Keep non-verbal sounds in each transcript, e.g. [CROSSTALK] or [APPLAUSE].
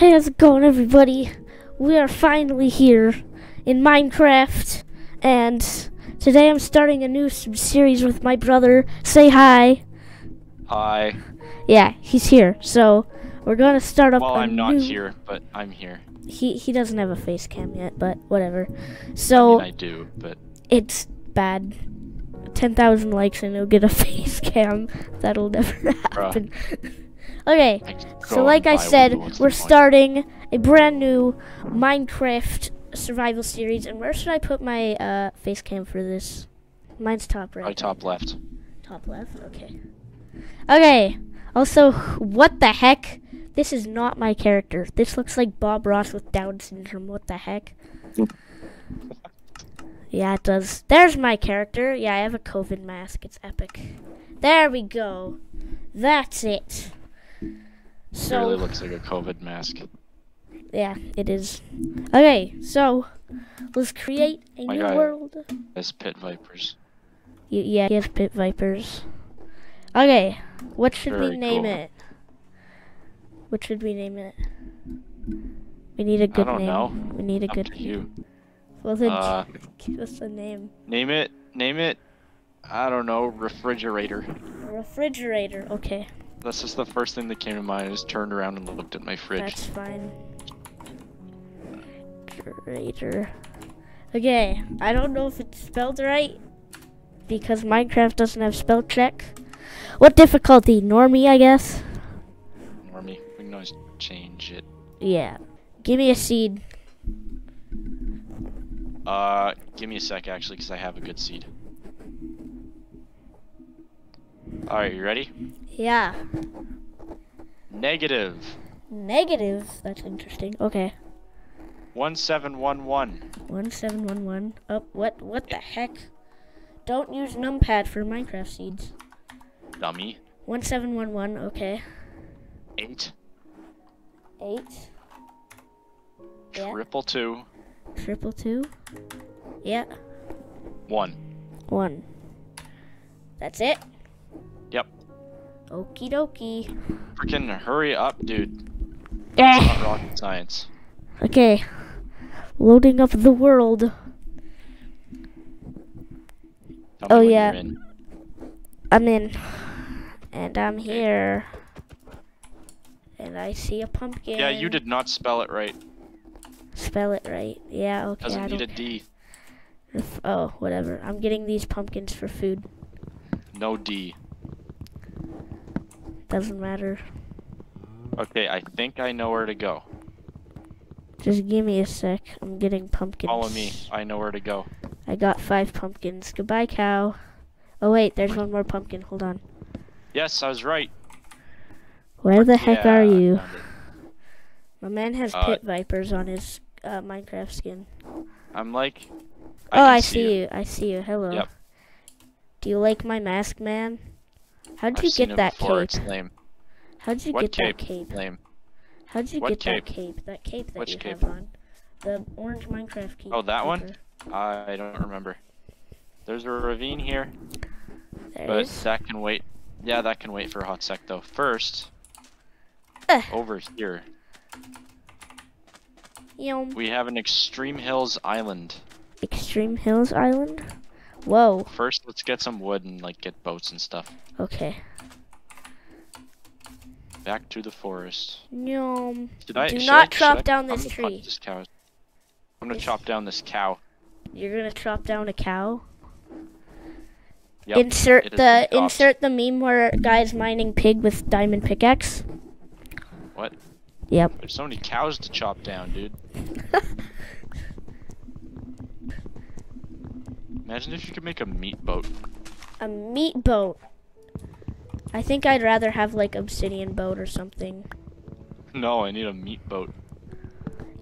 Hey, how's it going, everybody? We are finally here in Minecraft, and today I'm starting a new sub- series with my brother. Say hi. Hi. Yeah, he's here. So we're gonna start up. Well, I'm not new- here, but I'm here. He he doesn't have a face cam yet, but whatever. I So mean, I do, but it's bad. Ten thousand likes and he'll get a [LAUGHS] face cam. That'll never happen. Okay. So, like I said, one, what's the we're starting a brand new Minecraft survival series. And where should I put my uh, face cam for this? Mine's top right. Right top left. Top left. Okay. Okay. Also, what the heck? This is not my character. This looks like Bob Ross with Down syndrome. What the heck? [LAUGHS] yeah, it does. There's my character. Yeah, I have a COVID mask. It's epic. There we go. That's. It So really looks like a COVID mask. yeah, it is. Okay, so let's create a My new world. As pit vipers. Yeah, he has pit vipers. Okay, what should we Very name cool. it? What should we name it? We need a good don't name. know. We need a Up good to name. you. Well then, Uh, [LAUGHS] give us a name. Name it. Name it. I don't know. Refrigerator. Refrigerator. Okay, That's just the first thing that came to mind. I just turned around and looked at my fridge. that's fine. Refrigerator. Okay, I don't know if it's spelled right because Minecraft doesn't have spell check. What difficulty? Normie, I guess. Normie, we can always change it. Yeah. Give me a seed. Uh, give me a sec actually, because I have a good seed. All right, you ready? Yeah. Negative Negative. That's interesting. Okay. one seven one one. One seven one one. Oh, what? What the heck? Don't use numpad for Minecraft seeds. Dummy. One seven one one. Okay. Eight. Eight. Yeah. Triple two. Triple two. Yeah. One. One. That's it. Okie dokie. Freaking hurry up, dude. Eh. Not rocket science. Okay. Loading up the world. Tell Oh, yeah. In. I'm in. And I'm here. And I see a pumpkin. Yeah, you did not spell it right. Spell it right. Yeah, okay. Doesn't I need a D. Oh, whatever. I'm getting these pumpkins for food. No D. Doesn't matter. Okay, I think I know where to go. Just give me a sec. I'm getting pumpkins. Follow me. I know where to go. I got five pumpkins. Goodbye, cow. Oh wait, there's one more pumpkin. Hold on. Yes, I was right. Where the heck Yeah, are you? My man has Uh, pit vipers on his uh, Minecraft skin. I'm like. oh, I see see you. you. I see you. Hello. Yep. Do you like my mask, man? How'd I've you get that before. cape? It's lame. How'd you What get cape? that cape? Lame. How'd you What get that cape? cape? That cape that Which you cape? have on. The orange Minecraft cape. Oh, that one? I don't remember. There's a ravine here, There but is. that can wait. Yeah, that can wait for a hot sec though. First, Eh. over here, Yum. we have an Extreme Hills Island. Extreme Hills Island? Whoa. First, let's get some wood and like get boats and stuff. Okay. Back to the forest. Yum. Did I? Do not I- chop I- down I'm this tree. This cow. I'm gonna This- chop down this cow. You're gonna chop down a cow? Yep. insert the insert the meme where guy's mining pig with diamond pickaxe. What? Yep. There's so many cows to chop down, dude. [LAUGHS] Imagine if you could make a meat boat. A meat boat. I think I'd rather have like obsidian boat or something. [LAUGHS] No, I need a meat boat.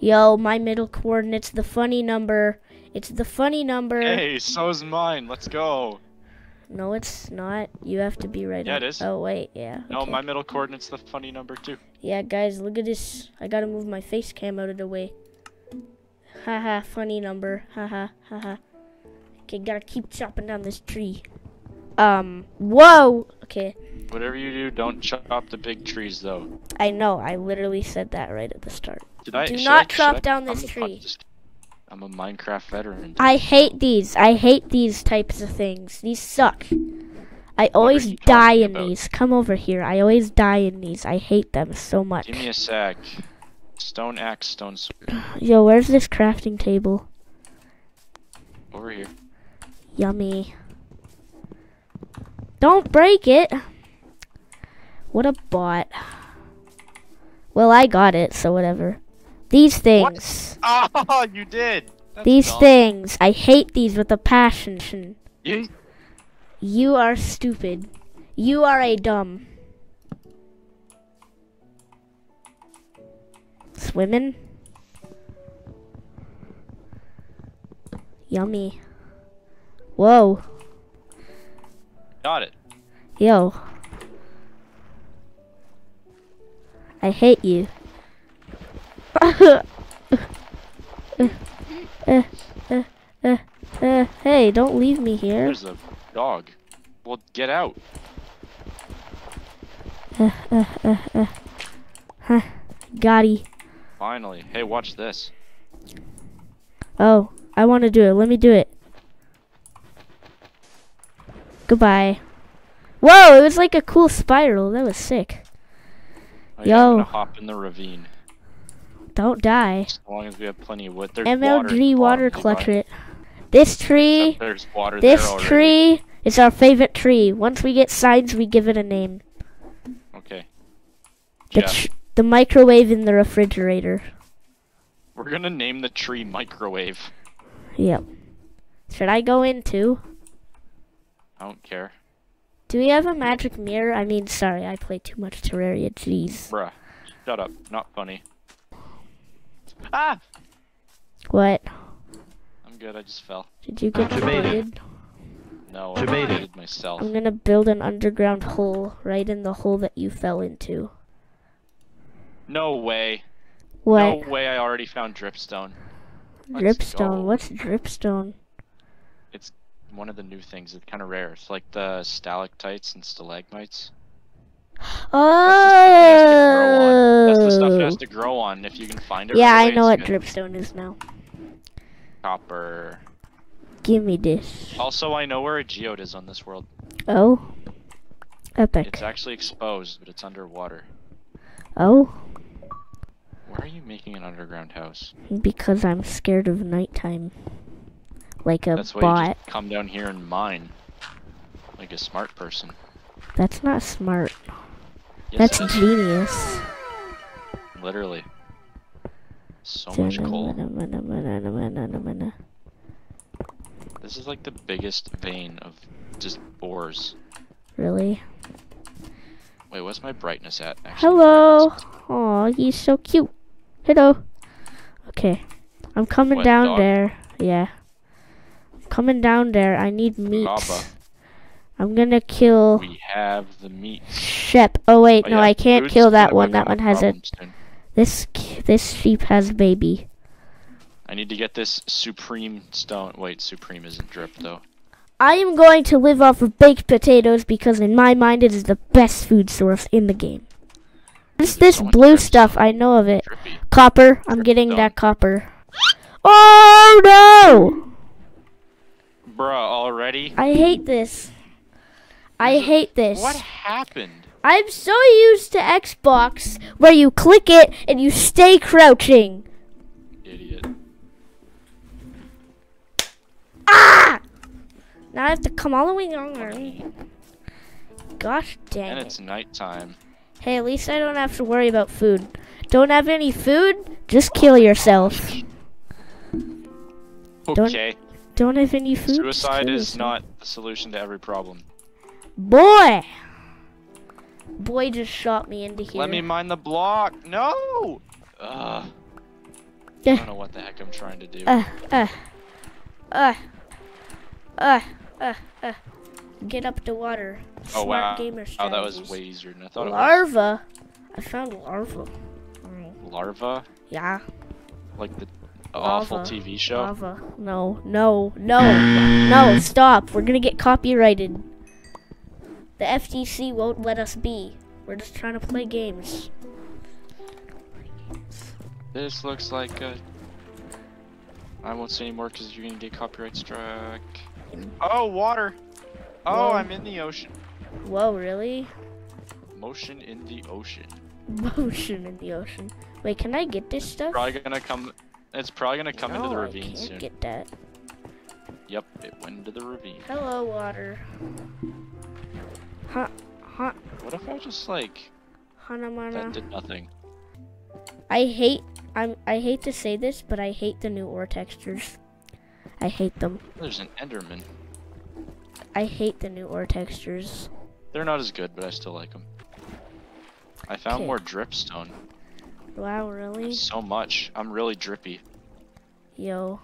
Yo, my middle coordinates the funny number. It's the funny number. Hey, so's mine. Let's go. No, it's not. You have to be right. Yeah, on- it is. Oh wait, yeah. No, okay. my middle coordinate's the funny number too. Yeah, guys, look at this. I gotta move my face cam out of the way. Haha, funny number. Haha, haha. Okay, gotta keep chopping down this tree. Um, whoa! Okay. Whatever you do, don't chop the big trees, though. I know. I literally said that right at the start. Did I? Do should not I- chop I- down this I'm tree. just- I'm a Minecraft veteran. I hate these. I hate these types of things. These suck. I always die in about? these. Come over here. I always die in these. I hate them so much. Give me a sec. Stone axe, stone sword. Yo, where's this crafting table? Over here. Yummy. Don't break it. What a bot. Well, I got it, so whatever. These things. Oh, [LAUGHS] you did. That's These dumb. things. I hate these with a passion. You- You are stupid. You are a dumb. Swimming? Yummy. Whoa. Got it. Yo. I hate you. uh, uh, uh, hey, don't leave me here. There's a dog. Well, get out. Uh, uh, uh, uh. Huh. Gotti. Finally. Hey, watch this. Oh, I want to do it. Let me do it. Goodbye. Whoa, it was like a cool spiral. That was sick. Oh, yeah, I'm Yo. gonna hop in the ravine. Don't die. As long as we have plenty of wood. There's MLG water water, clutcher. This tree, There's water this there tree is our favorite tree. Once we get signs, we give it a name. Okay. The, tr- the microwave in the refrigerator. we're gonna name the tree microwave. Yep. Should I go in too? I don't care. Do we have a magic mirror? I mean, sorry, I play too much Terraria. Jeez. Bruh. Shut up. Not funny. Ah! What? I'm good. I just fell. Did you get Debated. debated? No, I Debated. debated myself. I'm gonna build an underground hole right in the hole that you fell into. No way. What? No way I already found dripstone. Let's dripstone. go. What's dripstone? It's one of the new things. It's kind of rare. It's like the stalactites and stalagmites. Oh. That's the stuff it has Oh. to grow on. If you can find it. Yeah, right I know what good. dripstone is now. Copper. Give me this. Also, I know where a geode is on this world. Oh. Epic. It's actually exposed, but it's underwater. Oh, Why are you making an underground house? because I'm scared of nighttime. Like a That's why you bot. just come down here and mine. Like a smart person. That's not smart. Yes, That's genius. literally. So much coal. This is like the biggest vein of just ores. Really? Wait, what's my brightness at? Actually, Hello. Oh, he's so cute. Hello. Okay. I'm coming What, down dog? there. Yeah. Coming down there. I need meat. Abba. I'm gonna kill We have the meat. Shep. Oh wait, Oh, no, yeah, I can't kill that one. That one has a soon. this this sheep has a baby. I need to get this supreme stone. Wait, supreme isn't drip though. I am going to live off of baked potatoes because in my mind it is the best food source in the game. What's this blue stuff? I know of it. Drippy. Copper. I'm Drip getting stone. that copper. Oh no! Bruh, already? I hate this. I hate this. What happened? I'm so used to Xbox where you click it and you stay crouching. Idiot. Ah! Now I have to come all the way down there. Gosh dang And it. it's nighttime. Hey, at least I don't have to worry about food. Don't have any food? Just kill yourself. [LAUGHS] Okay. Don't have any food? Suicide is not the solution to every problem. Boy! Boy just shot me into here. Let me mine the block. No! Ugh. I Eh. don't know what the heck I'm trying to do. Uh, uh, uh, uh, uh, uh. Get up to water. oh wow. gamer Oh, that was way easier than I thought it was. Larva? I found larva. Larva? Yeah, Like the awful Lava. TV show? lava. No, no, no, no, stop. We're gonna get copyrighted. The FTC won't let us be. We're just trying to play games. This looks like a... I won't say anymore because you're gonna get copyright struck. Oh, water! Oh, Whoa. I'm in the ocean. Whoa, really? Motion in the ocean. [LAUGHS] Motion in the ocean. Wait, can I get this stuff? Probably gonna come. It's probably gonna come into the No, I ravine can't soon. get that. Yep, it went into the ravine. Hello, water. Ha, ha, What if I just like that did nothing? I hate. I'm. I hate to say this, but I hate the new ore textures. I hate them. There's an Enderman. I hate the new ore textures. They're not as good, but I still like them. I found more dripstone. Wow, really? So much. I'm really drippy. Yo.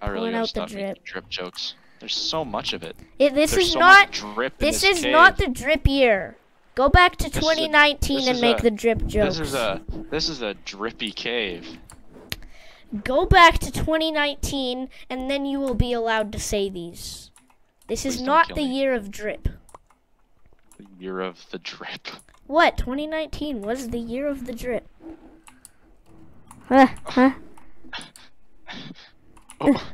I really gotta out the stop making drip. drip jokes. There's so much of it. It, this There's is so not. drip This this is cave. not the drip year. Go back to is a- 2019 this and make a- the drip jokes. This is a this is a drippy cave. Go back to 2019 and then you will be allowed to say these. This is Please don't the me. year of drip. The year of the drip. What? 2019 was the year of the drip. Huh? Huh? Oh.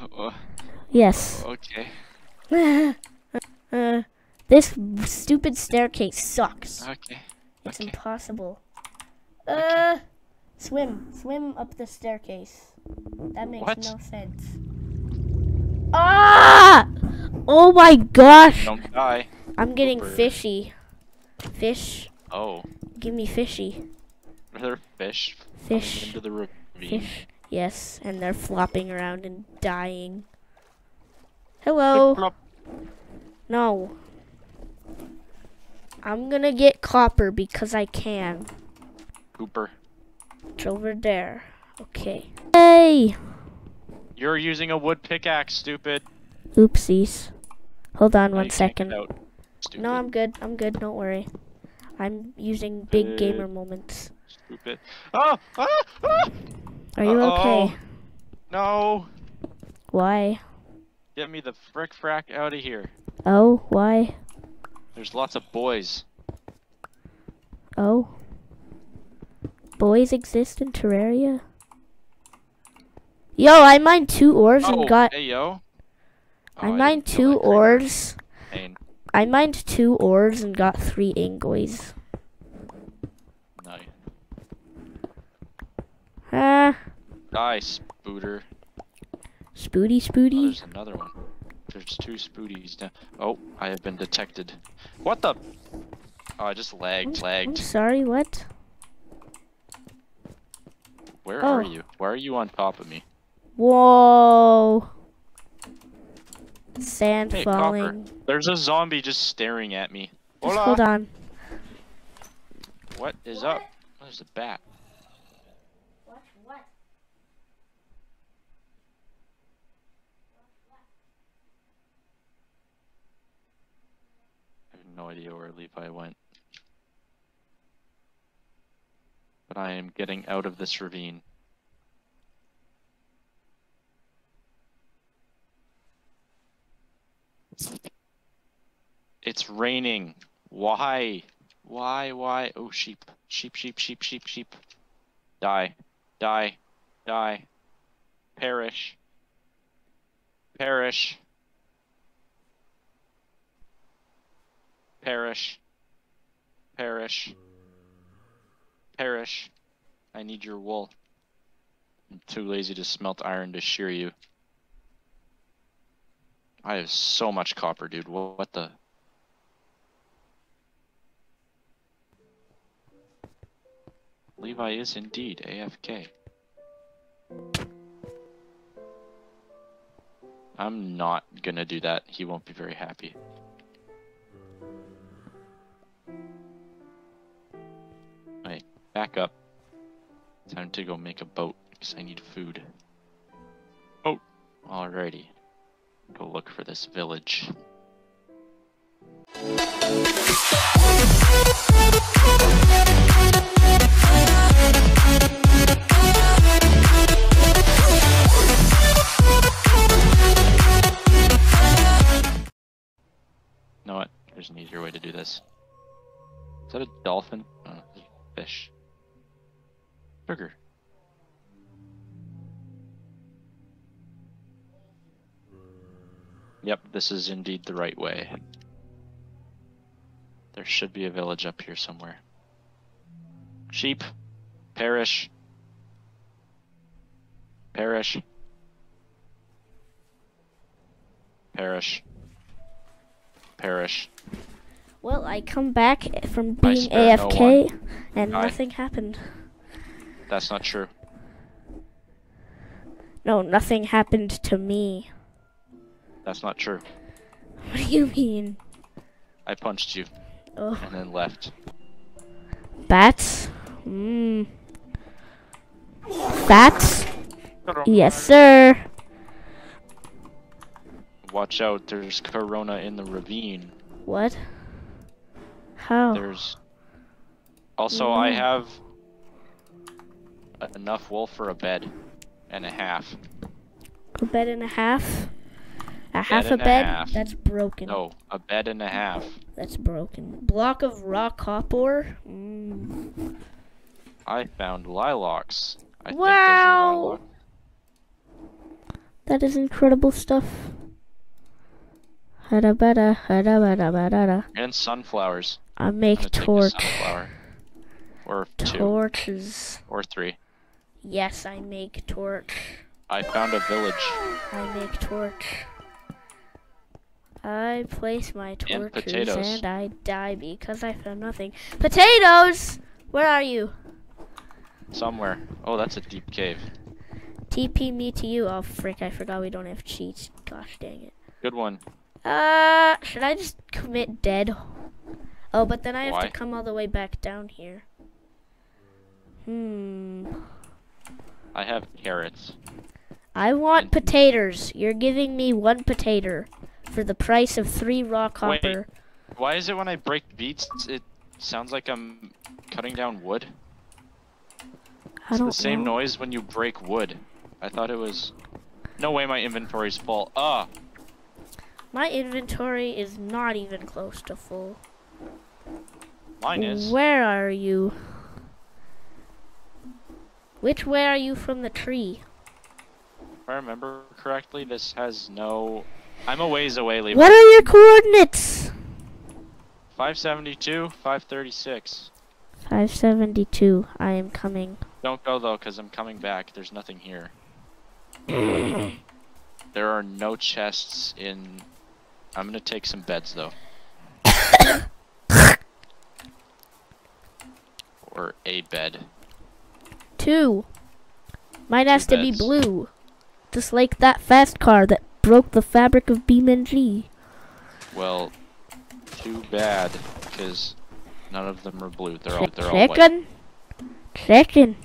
Oh, Yes. okay. [LAUGHS] uh, this stupid staircase sucks. Okay. It's okay. impossible. Uh, swim, swim up the staircase. That makes What? no sense. Ah! Oh my gosh! Don't die. I'm getting Super. fishy. Fish, Oh, give me fishy. Are there fish Fish, into the ravine? fish. Yes, and they're flopping around and dying. Hello. Plop. No. I'm gonna get copper because I can. Cooper. It's over there. Okay. Hey! You're using a wood pickaxe, stupid. Oopsies. Hold on Now one second. out, No, I'm good. I'm good. Don't worry. I'm using big Uh, gamer moments. Stupid. Oh! Ah! Ah! Are you Uh-oh. okay? No! Why? Get me the frick frack out of here. Oh, why? There's lots of boys. Oh. Boys exist in Terraria? Yo, I mined two ores Oh, and got. hey yo. I Oh, mined two ores. Pain. I mined two ores and got three ingots. Nice. Ah, Die, spooter. spooty, Oh, spooty. there's another one. There's two spooties down. Oh, I have been detected. What the? Oh, I just lagged, I'm lagged. sorry, what? Where Oh. are you? Why are you on top of me? Whoa. Sand Hey, falling. Copper. There's a zombie just staring at me. Just hold on. What is up? Oh, there's a bat. Idea where Levi went. But I am getting out of this ravine. It's raining. Why? Why? Why? Oh, sheep. Sheep, sheep, sheep, sheep, sheep. Die. Die. Die. Perish. Perish. Perish. Perish. Perish. I need your wool. I'm too lazy to smelt iron to shear you. I have so much copper, dude. Wha- What the? Levi is indeed AFK. I'm not gonna do that. He won't be very happy. Back up. Time to go make a boat, because I need food. Oh! Alrighty. Go look for this village. You know what? There's an easier way to do this. Is that a dolphin? Oh, fish. Sugar. Yep, this is indeed the right way. There should be a village up here somewhere. Sheep. Perish. Perish. Perish. Perish. Well, I come back from being spare no AFK and Aye. nothing happened. That's not true. No, nothing happened to me. That's not true. What do you mean? I punched you Oh, and then left. bats? Mmm. Bats? Yes, sir. Watch out, there's corona in the ravine. What? How? There's also I Mm. have enough wool for a bed and a half. A bed and a half? A half a and a bed? half. That's broken. No, a bed and a half. That's broken. Block of raw copper? Mm. I found lilacs. I Wow. those are lilac. That is incredible stuff. And sunflowers. I make gonna take a torch. sunflower. Or two. Torches. Or three. Yes, I make torch. I found a village. I make torch. I place my torches and I die because I found nothing. Potatoes! Where are you? Somewhere. Oh, that's a deep cave. TP me to you. Oh, frick, I forgot we don't have cheats. Gosh dang it. Good one. Uh, should I just commit dead? Oh, but then I have to come all the way back down here. Hmm. I have carrots. I want potatoes. You're giving me one potato for the price of three raw copper. Why is it when I break beets, it sounds like I'm cutting down wood? I It's the same know. noise when you break wood. I thought it was. No way my inventory's full. Ah! My inventory is not even close to full. Mine is. Where are you? Which way are you from the tree? If I remember correctly, this has no. I'm a ways away, Levi. What are your coordinates? 572, 536. 572. I am coming. Don't go though, because I'm coming back. There's nothing here. [COUGHS] there are no chests in. I'm gonna take some beds though. [COUGHS] or a bed. Two. Mine has to be blue. Just like that fast car that broke the fabric of BeamNG. Well, too bad, because none of them are blue. They're all they're all white. Chicken? Chicken.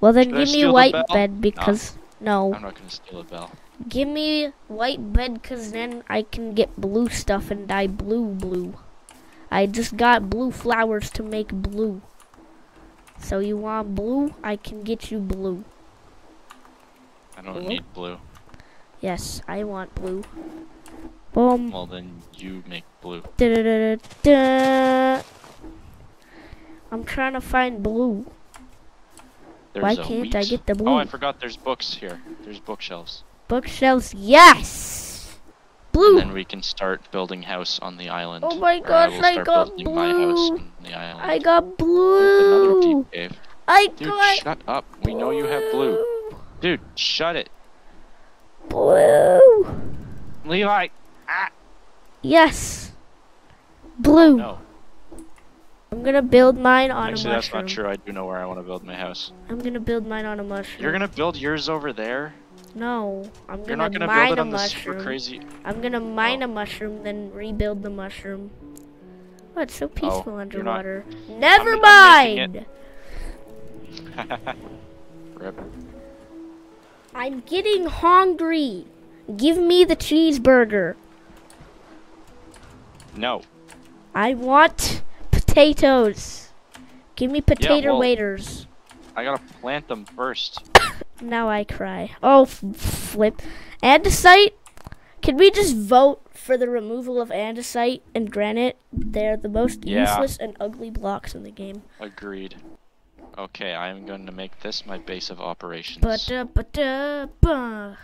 Well then Should give me steal the white bed because no. I'm not gonna steal a bell. Give me white bed cause then I can get blue stuff and dye blue blue. I just got blue flowers to make blue. So you want blue? I can get you blue. I don't Blue? need blue. Yes, I want blue. Boom. Well, then you make blue. Da-da-da-da-da. I'm trying to find blue. There's Why can't I get the oh, blue? Oh, I forgot. There's books here. There's bookshelves. Bookshelves, yes! Blue! And then we can start building house on the island. Oh my gosh, will I got building my house blue. on the island. I got blue! another deep cave. I Dude, got shut up. We know you have blue. Dude, shut it. Blue! Levi! Ah. Yes! Blue! No. I'm gonna build mine on Actually, a that's not true. I do know where I want to build my house. I'm gonna build mine on a mushroom. You're gonna build yours over there? No, I'm You're gonna, not gonna mine build it a on the super mushroom. crazy. I'm gonna mine Oh. a mushroom, then rebuild the mushroom. Oh, it's so oh, peaceful you're not- underwater. Never I'm- I'm mind! [LAUGHS] Rip. I'm getting hungry. Give me the cheeseburger. No. I want potatoes. Give me potato well- waiters. I gotta plant them first. Now I cry. Oh, flip. Andesite? Can we just vote for the removal of andesite and granite. They're the most Yeah. useless and ugly blocks in the game. Agreed. Okay, I'm going to make this my base of operations. But but uh, buh.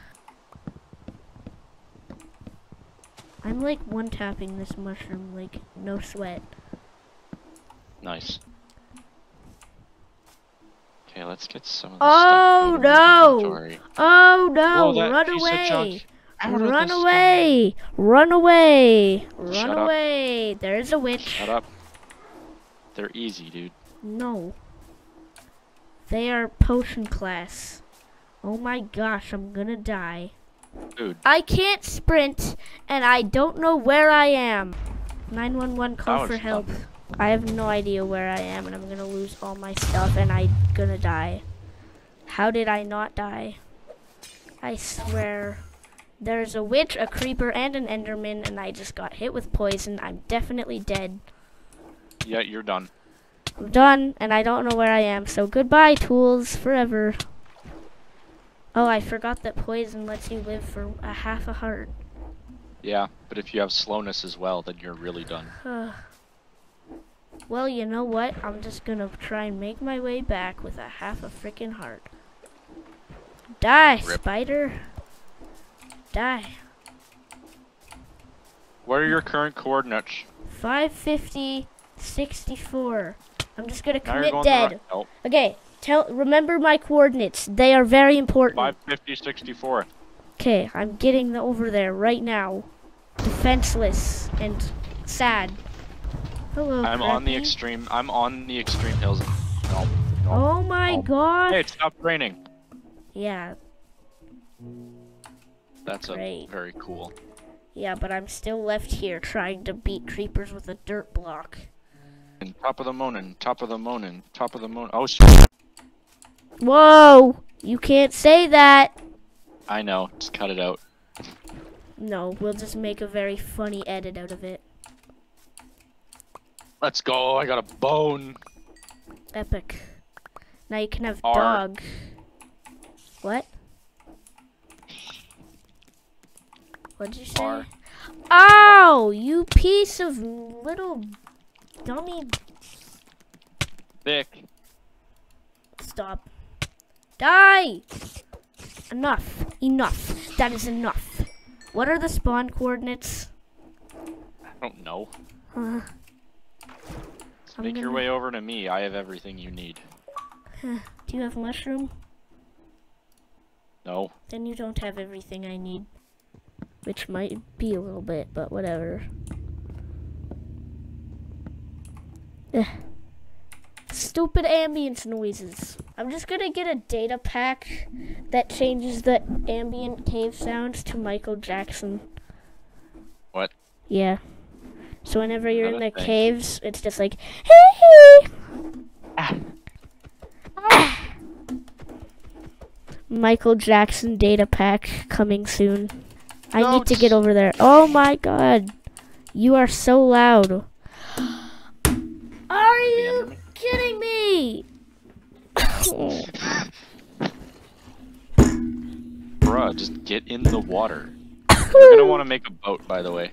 I'm like one tapping this mushroom, like no sweat. Nice. Okay, let's get some of the Oh, of no! Oh no! Whoa, run away! junk out of the Run away! Run away! Run Shut up. away! There's a witch. Shut up. They're easy, dude. No. They are potion class. Oh my gosh, I'm gonna die. Dude, I can't sprint, and I don't know where I am. 911 call for help. fun. I have no idea where I am, and I'm gonna lose all my stuff, and I'm gonna die. How did I not die? I swear. There's a witch, a creeper, and an enderman, and I just got hit with poison. I'm definitely dead. yeah, you're done. I'm done, and I don't know where I am, so goodbye, tools, forever. Oh, I forgot that poison lets you live for a half a heart. Yeah, but if you have slowness as well, then you're really done. [SIGHS] well, you know what? I'm just gonna try and make my way back with a half a freaking heart. Die, Rip. spider. Die. What are your current coordinates? 550, 64. I'm just gonna Now commit going dead. right. Oh, Okay, tell. Remember my coordinates. They are very important. 550, 64. Okay, I'm getting the, over there right now. Defenseless and sad. Hello. I'm on the extreme. I'm on the extreme hills. No, no. Oh my no. god. Hey, it stopped raining. Yeah, That's a very cool. yeah, but I'm still left here trying to beat creepers with a dirt block. And top of the moanin', top of the moanin', top of the moanin'. Oh, sh- Whoa! You can't say that! I know. Just cut it out. No, we'll just make a very funny edit out of it. Let's go. I got a bone. Epic. Now you can have dog. What? What'd you say? R. Ow! You piece of little dummy. Thick. Stop. Die! Enough. Enough. That is enough. What are the spawn coordinates? I don't know. Uh, I'm Make your gonna- way over to me. I have everything you need. do you have mushroom? No. Then you don't have everything I need. Which might be a little bit, but whatever. Ugh. Stupid ambience noises. I'm just gonna get a data pack that changes the ambient cave sounds to Michael Jackson. What? Yeah. So whenever you're in the caves, it's just like, hey, Ah. Michael Jackson data pack coming soon. I need to get over there. Oh my god. You are so loud. [GASPS] Are you kidding me? [COUGHS] Bruh, just get in the water. [COUGHS] You're gonna want to make a boat, by the way.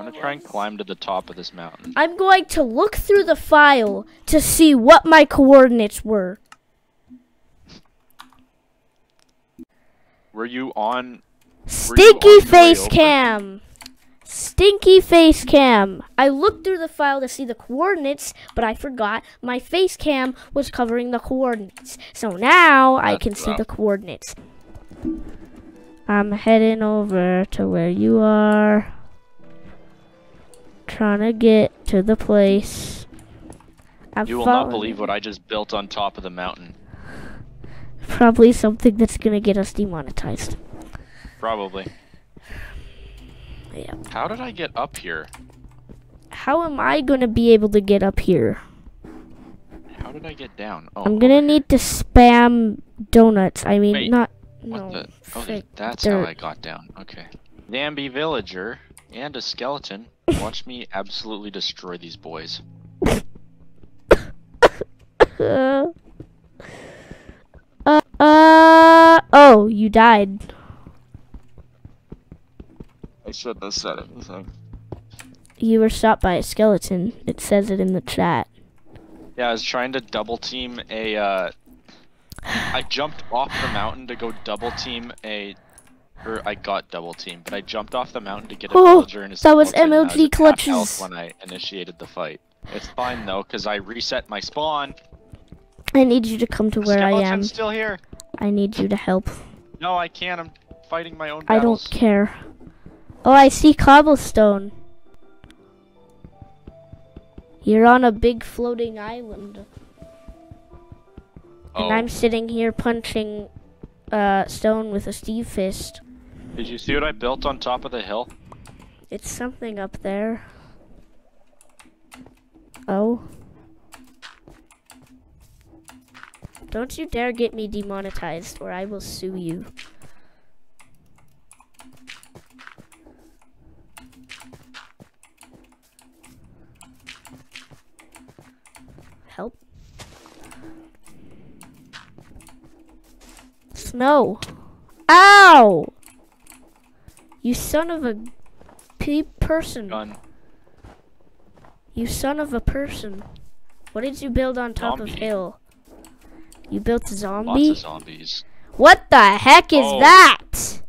I'm gonna try and climb to the top of this mountain. I'm going to look through the file to see what my coordinates were. Were you on? Stinky on face cam. Stinky face cam. I looked through the file to see the coordinates, but I forgot my face cam was covering the coordinates. So now I That's can see rough. the coordinates. I'm heading over to where you are. Trying to get to the place. I'm You will not believe what I just built on top of the mountain. Probably something that's gonna get us demonetized. Probably. Yeah. How did I get up here? How am I gonna be able to get up here? How did I get down? Oh, I'm gonna need to spam donuts. I mean, Wait, not. What no. the? Oh, that's dirt. how I got down. Okay. Namby villager and a skeleton. Watch me absolutely destroy these boys. Uh, uh, oh, you died. I shouldn't have said anything. You were shot by a skeleton. It says it in the chat. Yeah, I was trying to double team a. Uh, I jumped off the mountain to go double team a. Or I got double team, but I jumped off the mountain to get a Oh, villager and a that was MLG clutches. when I initiated the fight. It's fine though, cause I reset my spawn. I need you to come to The where I am. still here. I need you to help. No, I can't. I'm fighting my own battles. I don't care. Oh, I see cobblestone. You're on a big floating island. Oh, And I'm sitting here punching uh, stone with a Steve fist. Did you see what I built on top of the hill? It's something up there. Oh. Don't you dare get me demonetized or I will sue you. Help. Snow. Ow! You son of a pe- person. Gun. You son of a person. What did you build on top of hill? You built a zombie? Lots zombie? of zombies. What the heck is Oh. that?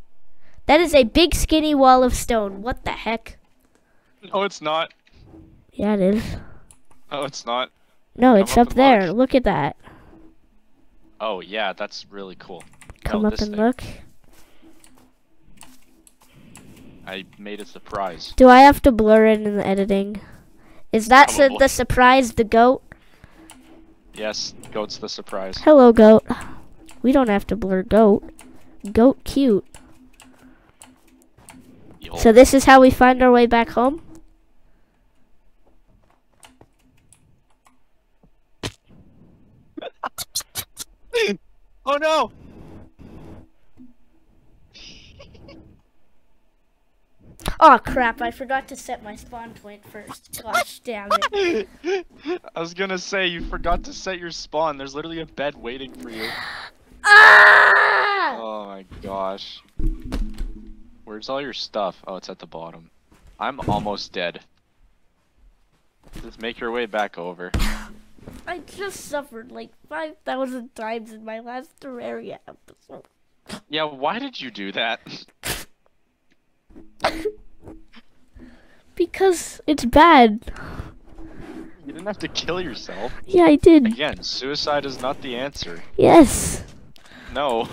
That is a big skinny wall of stone. What the heck? No, it's not. Yeah, it is. No, it's not. No, Come it's up up there. look. Look at that. Oh yeah, that's really cool. Come No, up and thing. look. I made a surprise. Do I have to blur it in the editing? Is that su- the surprise the goat? Yes, goat's the surprise. Hello, goat. We don't have to blur goat. Goat cute. Yo. So this is how we find our way back home? [LAUGHS] oh no! Oh crap, I forgot to set my spawn point first. Gosh damn it. [LAUGHS] I was gonna say you forgot to set your spawn. There's literally a bed waiting for you. Ah! Oh my gosh. Where's all your stuff? Oh, it's at the bottom. I'm almost dead. Just make your way back over. I just suffered like 5,000 times in my last Terraria episode. Yeah, why did you do that? [LAUGHS] Because it's bad. You didn't have to kill yourself. Yeah, I did. Again, suicide is not the answer. Yes. No.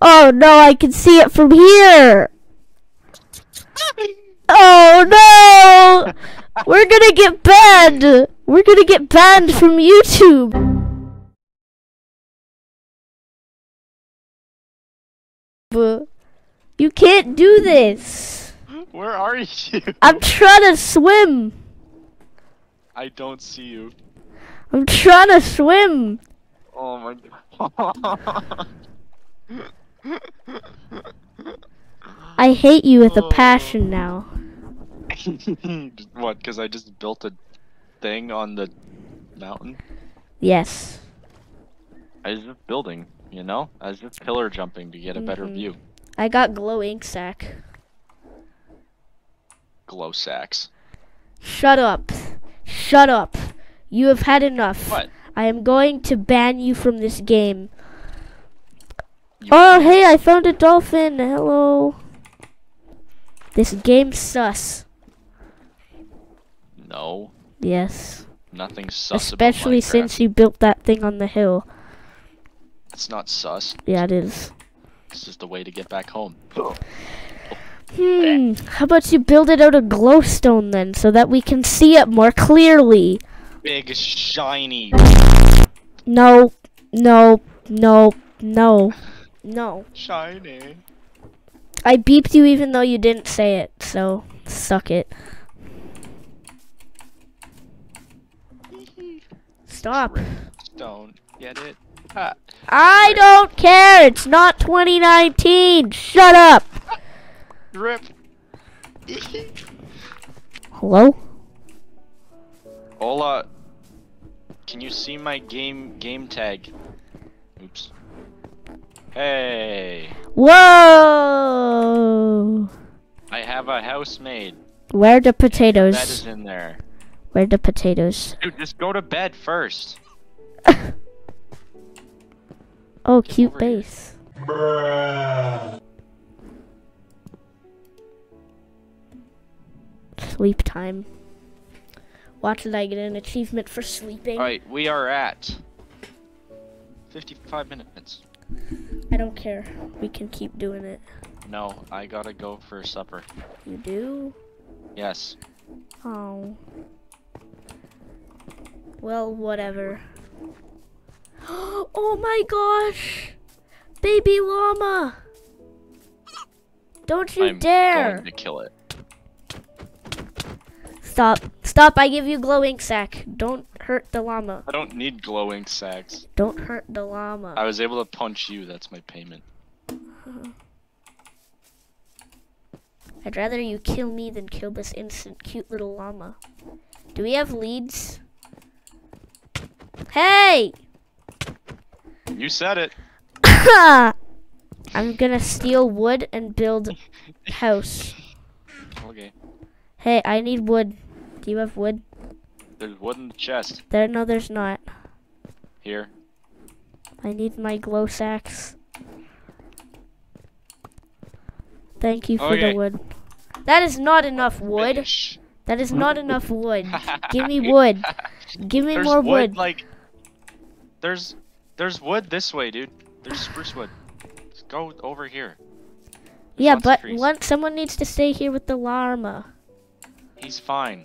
Oh no, I can see it from here. Oh no! We're gonna get banned! We're gonna get banned from YouTube! Bu- You can't do this! Where are you? I'm trying to swim! I don't see you. I'm trying to swim! Oh my god. [LAUGHS] I hate you with a Oh. passion now. [LAUGHS] what? Because I just built a thing on the mountain? Yes. I was just building, you know? I was just pillar jumping to get a better Mhm. view. I got glow ink sac. Glow sacks. Shut up. Shut up. You have had enough. What? I am going to ban you from this game. You Oh, hey, I found a dolphin. Hello. This game sus. No, Yes. nothing sus Especially since you built that thing on the hill. It's not sus. Yeah, it is. It's just a way to get back home. Hmm. How about you build it out of glowstone then, so that we can see it more clearly? Big, shiny. No. No. No. No. No. Shiny. I beeped you even though you didn't say it, so suck it. Stop. Don't get it. Ha. I don't care. It's not 2019. Shut up. Rip. Hello? Hola. Can you see my game game tag? Oops. Hey, Whoa! I have a house made. Where the Bed is potatoes? in there. Where the potatoes? Dude, just go to bed first. [LAUGHS] Oh, cute base. Sleep time. Watch did I get an achievement for sleeping? Alright, we are at 55 minutes. I don't care. We can keep doing it. No, I gotta go for supper. You do? Yes. Oh. Well, whatever. [GASPS] oh my gosh! Baby llama! Don't you I'm dare! going to kill it. Stop. Stop, I give you glow glowing sack. Don't hurt the llama. I don't need glowing sacks. Don't hurt the llama. I was able to punch you, that's my payment. I'd rather you kill me than kill this innocent, cute little llama. Do we have leads? Hey! You said it. [LAUGHS] I'm gonna steal wood and build [LAUGHS] house. Okay. Hey, I need wood. Do you have wood? There's wood in the chest. There, no, there's not. Here. I need my glow sacks. Thank you for Okay. the wood. That is not enough wood. Finish. That is not enough wood. Give me [LAUGHS] wood. Give me There's more wood, wood. like there's there's wood this way, dude. There's spruce wood. Let's go over here. Yeah, but one someone needs to stay here with the llama. He's fine.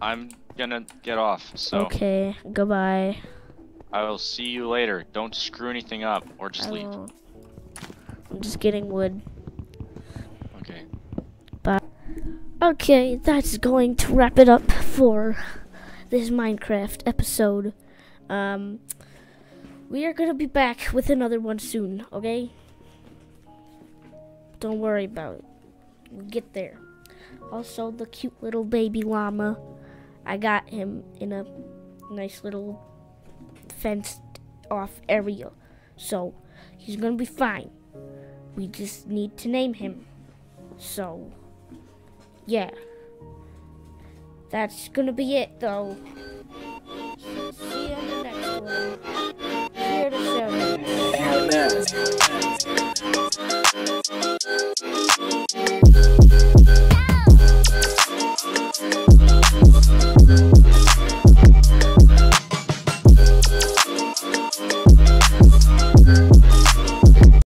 I'm gonna get off, so Okay, goodbye. I will see you later. Don't screw anything up or just I leave. won't. I'm just getting wood. Okay. Bye. Okay, that's going to wrap it up for this Minecraft episode. Um, we are gonna be back with another one soon. Okay. Don't worry about it. We'll get there. Also, the cute little baby llama. I got him in a nice little fenced off area. So, he's gonna be fine. We just need to name him. So, yeah. That's gonna be it though now.